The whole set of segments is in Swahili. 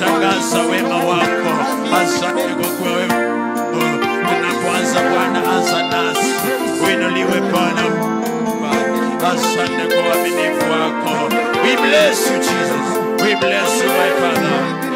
kutangaza wema wako. Asante kwa wewe Bwana, anza nasi, uinuliwe Bwana. Asante kwa uaminifu wako. We bless you Jesus, we bless you my Father.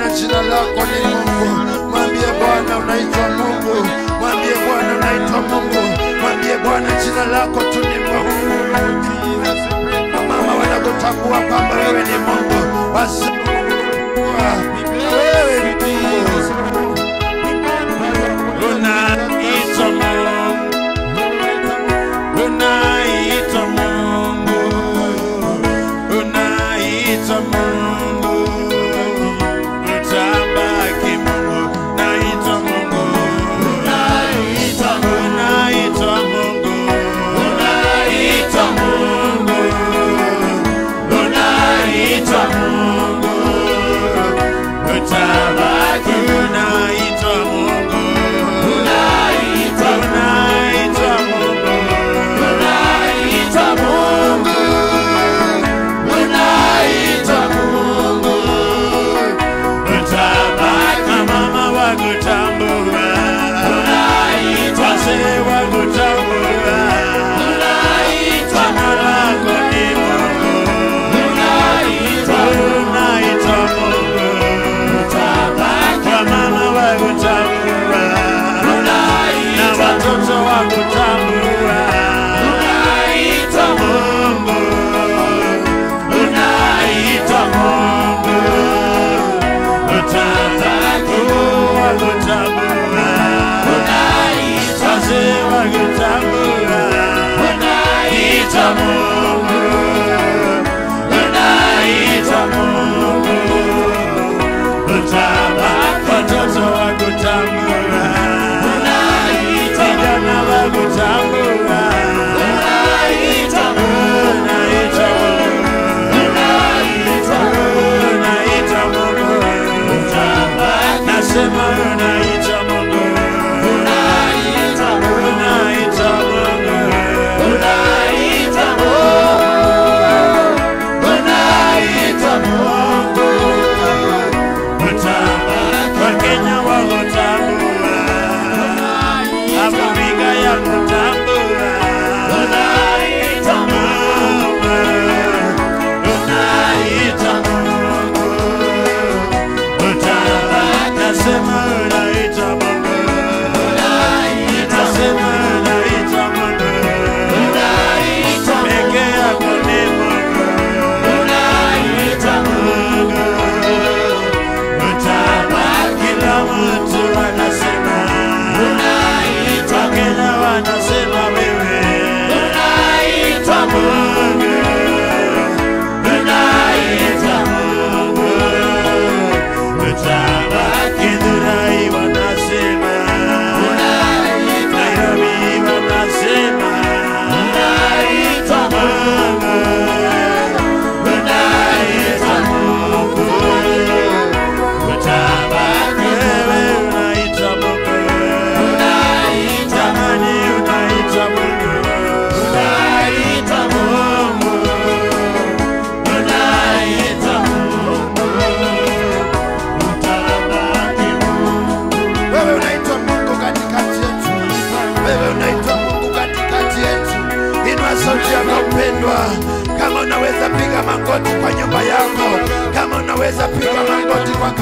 Bwana jina lako ni Mungu. Mwambie Bwana unaitwa Mungu. Mwambie Bwana unaitwa Mungu. Mwambie Bwana jina lako tu ni Mungu. Mama wanakutambua kwamba wewe ni Mungu. Wewe ni Mungu. time.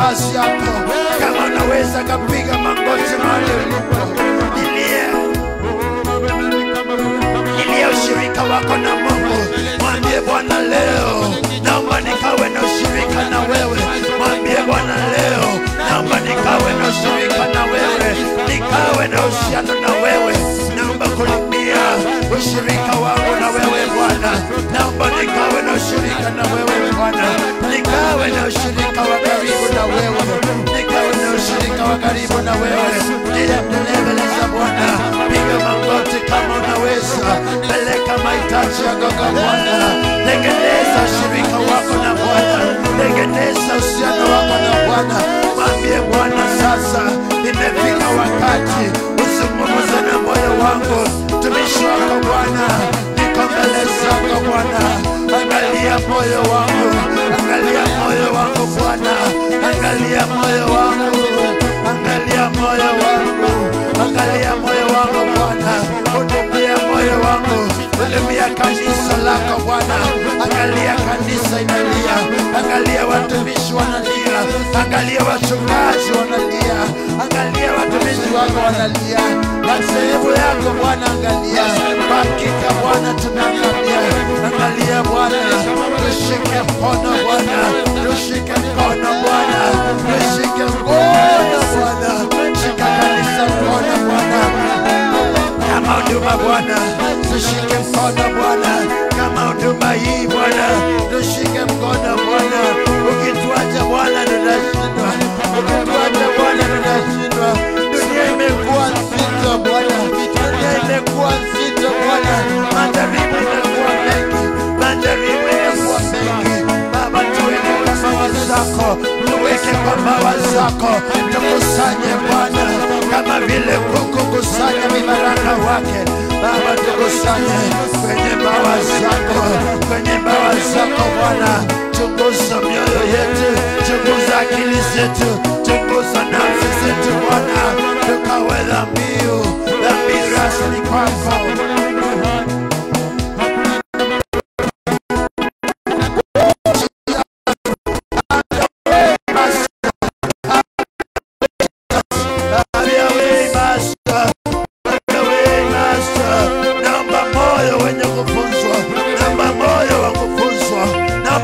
Kazi yako, kama unaweza kapiga magoti mahali ulipo, ilie ilie ushirika wako na Mungu. Mwambie Bwana leo, naomba nikawe na ushirika na wewe. Mwambie Bwana leo, naomba nikawe na ushirika na wewe, nikawe na uhusiano na wewe. Naomba kulimia ushirika wangu na wewe Bwana, naomba nikawe na ushirika na wewe Bwana, nikawe na ushirika wa karibu na wewe. Niendelee mbele za Bwana, piga magoti kama unaweza, peleka mahitaji yako Bwana, tengeneza shirika wako na Bwana, tengeneza uhusiano wako na Bwana. Mwambie Bwana, sasa imefika wakati. Uzungumze na moyo wangu, tumishi wako Bwana, niko mbele zako Bwana, angalia moyo wangu, angalia moyo wangu Bwana, angalia moyo wangu, moyo wangu, angalia moyo wangu Bwana, hudumia moyo wangu, hudumia kanisa lako Bwana, angalia kanisa inalia, angalia watumishi wanalia, angalia wachungaji wanalia, angalia watumishi wako wanalia, na sehemu yako Bwana, angalia. Hakika Bwana, tunaangalia, angalia Bwana, tushike mkono Bwana, tushike mkono Bwana, tushike Niewskazanie Wyniebała szako Wyniebała szakowana Czemu są jojojety Czemu za kilisetu Czemu są nam sesetuwana Tylko we lamiu Lami rasli kwapą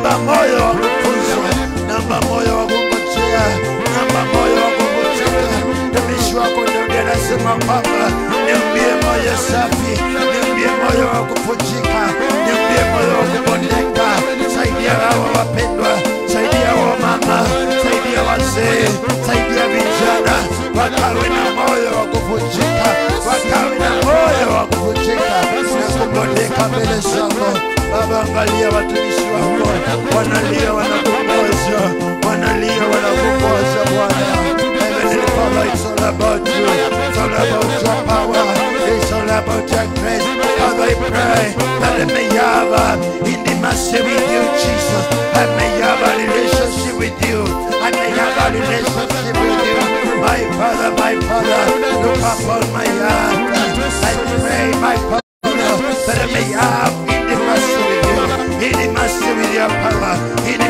naomba moyo wa kufunzwa, namba moyo wa kungojea, namba moyo wa kuvunjika. Mtumishi wako Daudi anasema kwamba niambie moyo safi, niambie moyo wa kuvunjika, niambie moyo wa kubondeka. Saidia hawa wapendwa, saidia wa mama, saidia wazee, saidia vijana. Wakawe na moyo wa kuvunjika, wakawe na moyo wa kuvunjika na kubondeka mbele zako. Baba, angalia watumishi wako wanalia, wanakungoja, wanalia, wanakungoja Bwana. Heavenly Father, it's all about you. All about your power. It's all about your grace. Father, I pray that I may have uh, intimacy with you, Jesus. I may have a relationship with you. I may have a relationship with you. My Father, my Father, look upon my heart. I pray, my Father, that I may have. Yeah, power in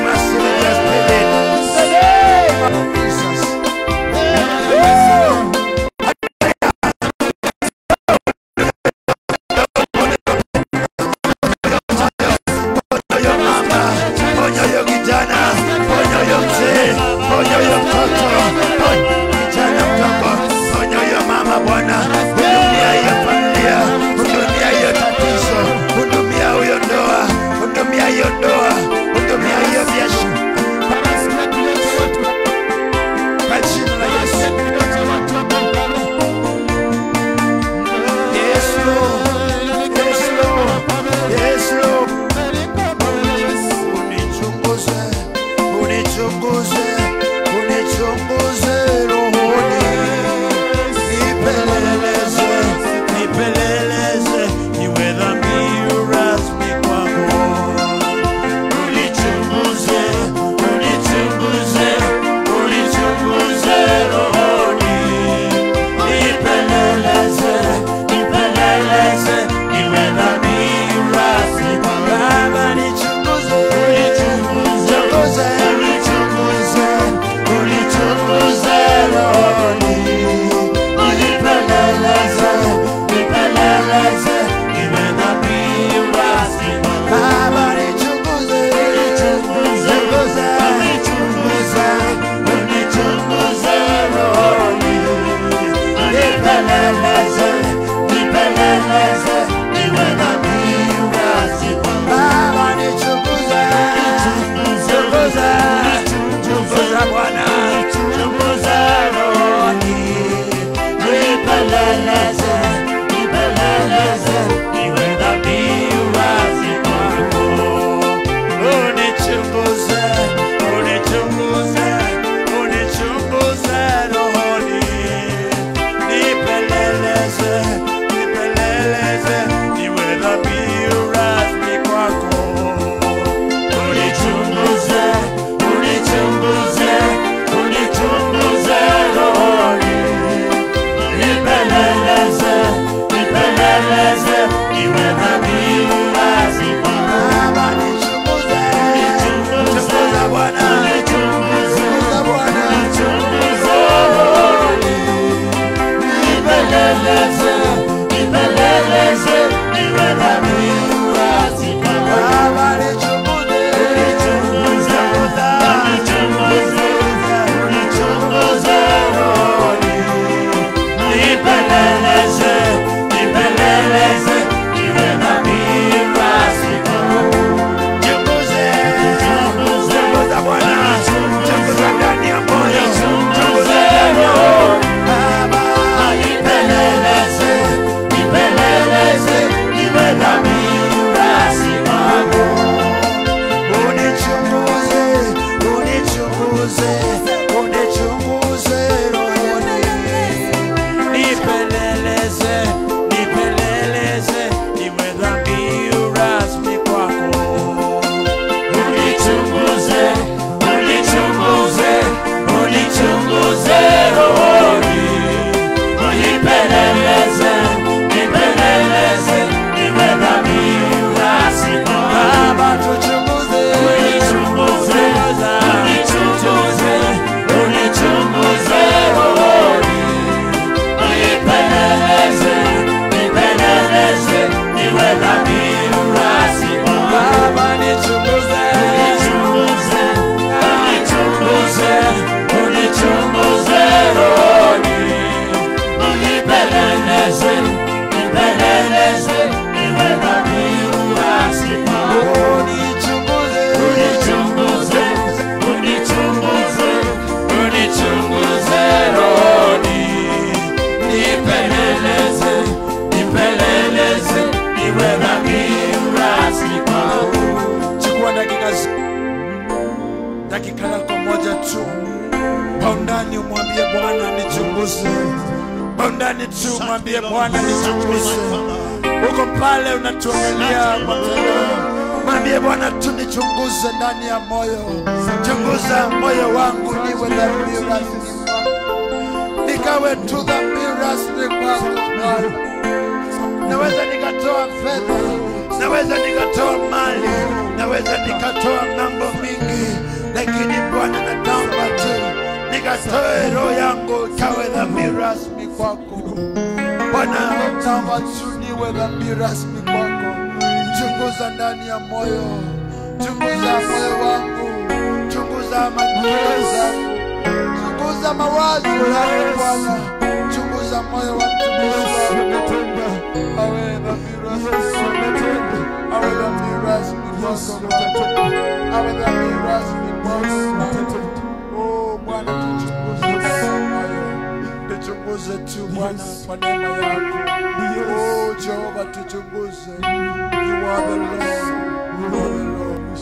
Bwana, mwambie Bwana tu nichunguze ndani ya moyo, chunguza moyo wangu niwe dhabihu rasmi nikawe tu dhabihu rasmi kwako Bwana. Naweza nikatoa fedha, naweza nikatoa mali, naweza nikatoa mambo mingi, lakini Bwana naomba tu nikatoe roho yangu kawe dhabihu rasmi kwako. Bwana naomba tu niwe dhabihu rasmi kwako. Chunguza ndani ya moyo, chunguza moyo wangu, chunguza mafikira zangu, chunguza mawazo yangu Bwana, chunguza moyo wa mtumishi. Wako awe dhabihu rasmi, awe dhabihu rasmi. Kwako awe dhabihu rasmi. kwako. tukuze tu kwa neema yako. Oh Jehova tutukuze. You are the Lord. You are the Lord.